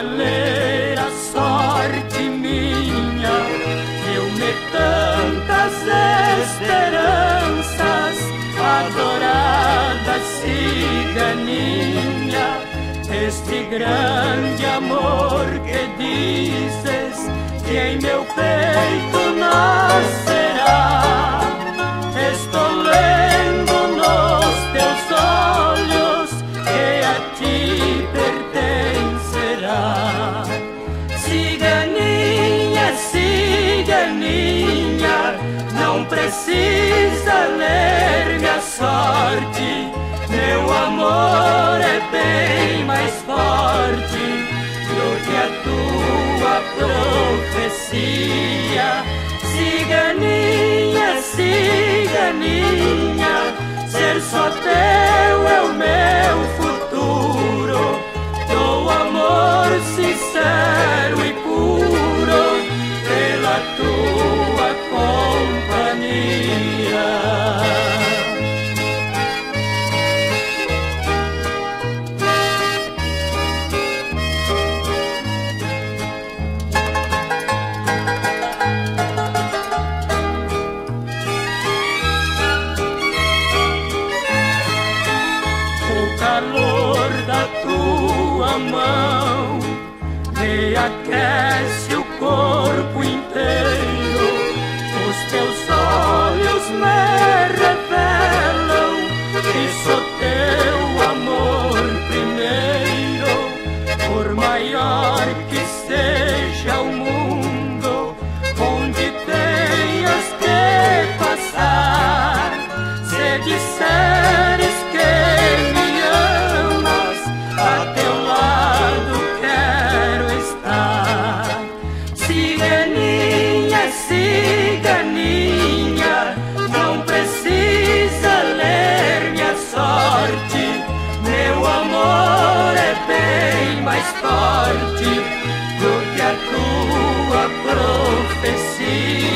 pra ler a sorte minha. Deu-me tantas esperanças, adorada ciganinha. Este grande amor que dizes que em meu peito nascerá. Estou precisa ler minha sorte. Meu amor é bem mais forte do que a tua profecia. Ciganinha, tua mão me aquece o corpo inteiro. Os teus olhos me revelam que sou teu amor primeiro, por maior que é ciganinha, não precisa ler minha sorte. Meu amor é bem mais forte do que a tua profecia.